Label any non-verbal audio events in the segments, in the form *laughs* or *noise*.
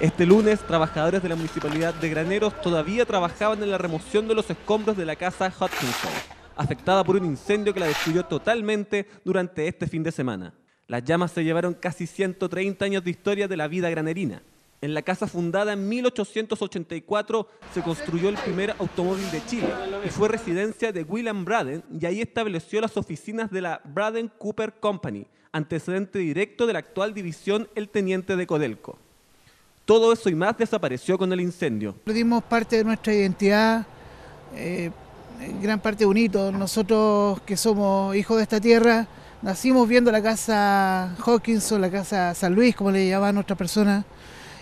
Este lunes, trabajadores de la municipalidad de Graneros todavía trabajaban en la remoción de los escombros de la casa Hutchinson, afectada por un incendio que la destruyó totalmente durante este fin de semana. Las llamas se llevaron casi 130 años de historia de la vida granerina. En la casa fundada en 1884 se construyó el primer automóvil de Chile y fue residencia de William Braden y ahí estableció las oficinas de la Braden Cooper Company, antecedente directo de la actual división El Teniente de Codelco. Todo eso y más desapareció con el incendio. Perdimos parte de nuestra identidad, eh, gran parte de un hito. Nosotros que somos hijos de esta tierra, nacimos viendo la casa Hawkinson, la casa San Luis, como le llamaban nuestras personas,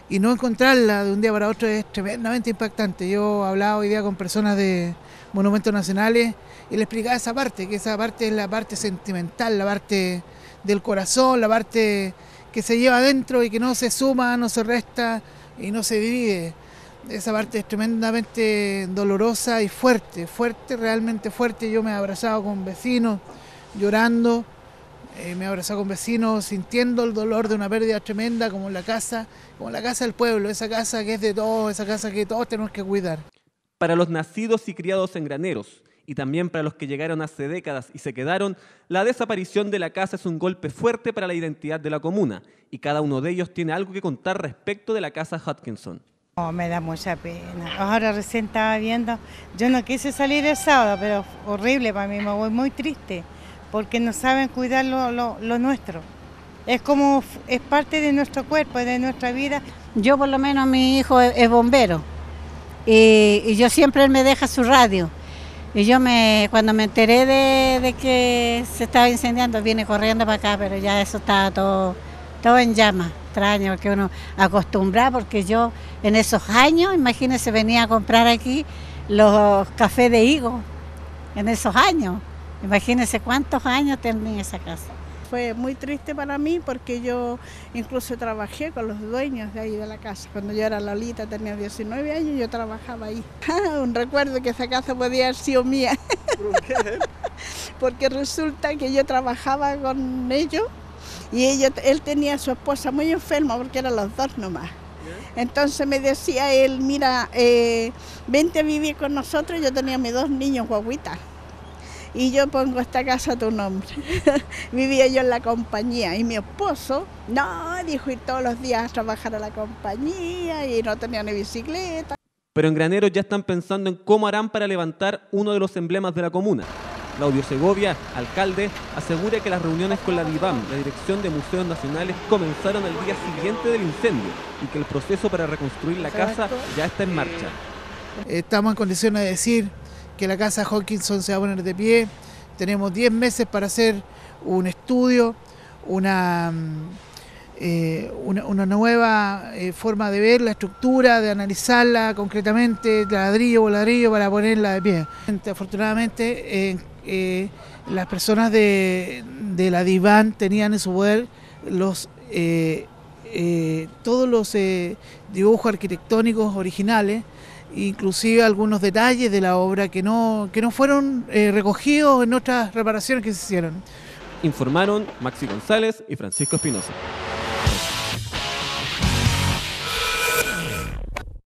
y no encontrarla de un día para otro es tremendamente impactante. Yo hablaba hoy día con personas de monumentos nacionales y les explicaba esa parte, que esa parte es la parte sentimental, la parte del corazón, la parte que se lleva adentro y que no se suma, no se resta y no se divide. Esa parte es tremendamente dolorosa y fuerte, fuerte, realmente fuerte. Yo me he abrazado con vecinos llorando, eh, me he abrazado con vecinos sintiendo el dolor de una pérdida tremenda como la casa, como la casa del pueblo, esa casa que es de todos, esa casa que todos tenemos que cuidar. Para los nacidos y criados en graneros, y también para los que llegaron hace décadas y se quedaron, la desaparición de la casa es un golpe fuerte para la identidad de la comuna y cada uno de ellos tiene algo que contar respecto de la casa Hutkinson. Oh, me da mucha pena. Ahora recién estaba viendo, yo no quise salir el sábado, pero horrible para mí, me voy muy triste, porque no saben cuidar lo, nuestro. Es como, es parte de nuestro cuerpo, de nuestra vida. Yo por lo menos mi hijo es, bombero y, y yo siempre él me deja su radio y yo me, cuando me enteré de, que se estaba incendiando, vine corriendo para acá, pero ya eso estaba todo, todo en llamas. Extraño, porque uno acostumbra, porque yo en esos años, imagínense, venía a comprar aquí los cafés de higo, en esos años. Imagínense cuántos años tenía esa casa. Fue muy triste para mí porque yo incluso trabajé con los dueños de ahí de la casa. Cuando yo era Lolita, tenía 19 años, yo trabajaba ahí. *laughs* Un recuerdo que esa casa podía haber sido mía. ¿Por qué? *laughs* porque resulta que yo trabajaba con ellos y él tenía a su esposa muy enferma porque eran los dos nomás. Entonces me decía él, mira, eh, vente a vivir con nosotros. Yo tenía mis dos niños guaguitas y yo pongo esta casa a tu nombre. *laughs* Vivía yo en la compañía y mi esposo, no, dijo ir todos los días a trabajar a la compañía y no tenía ni bicicleta. Pero en Graneros ya están pensando en cómo harán para levantar uno de los emblemas de la comuna. Claudio Segovia, alcalde, asegura que las reuniones con la DIVAM, la Dirección de Museos Nacionales, comenzaron el día siguiente del incendio y que el proceso para reconstruir la casa ya está en marcha. Estamos en condiciones de decir que la casa Hawkinson se va a poner de pie. Tenemos 10 meses para hacer un estudio, una, mm, eh, una, nueva eh, forma de ver la estructura, de analizarla concretamente, ladrillo por ladrillo, para ponerla de pie. Afortunadamente, eh, las personas de, la DIVAN tenían en su poder los, todos los dibujos arquitectónicos originales inclusive algunos detalles de la obra que no, que no fueron eh, recogidos en otras reparaciones que se hicieron. Informaron Maxi González y Francisco Espinosa.